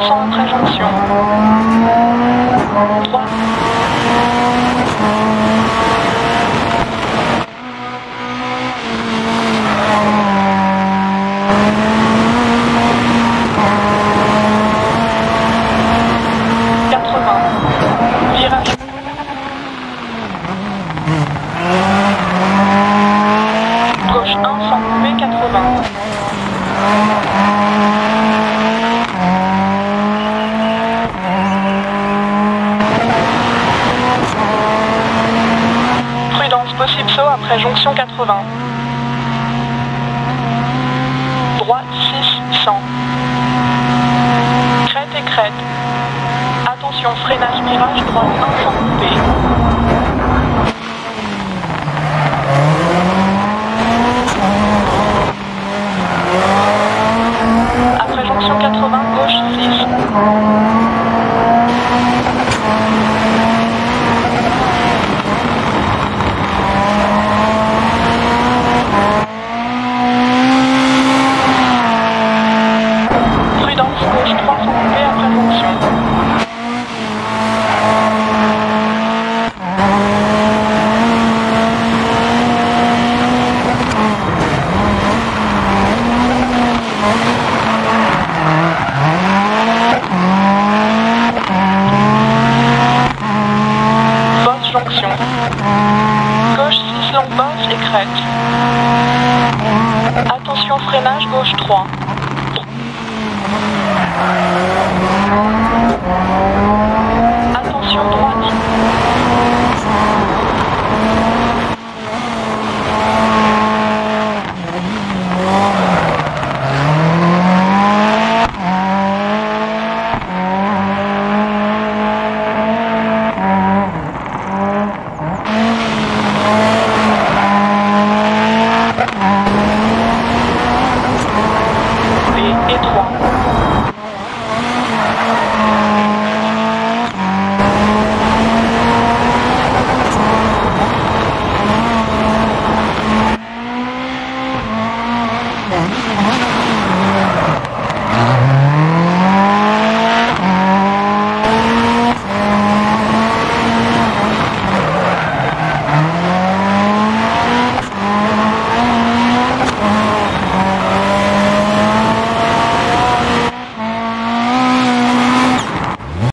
200 après jonction. Droite. Quatre-vingts. Virage. Gauche 1 sans couper 80. Saut après jonction 80. Droite 6, 100. Crête et crête. Attention, freinage virage, droite 1 sans couper. Après jonction 80, gauche 6. Prudence, gauche 3 sans couper après jonction. Bosse jonction. Gauche 6 longue bosse et crête. Attention freinage gauche 3.